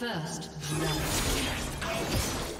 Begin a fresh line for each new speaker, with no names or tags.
First blood.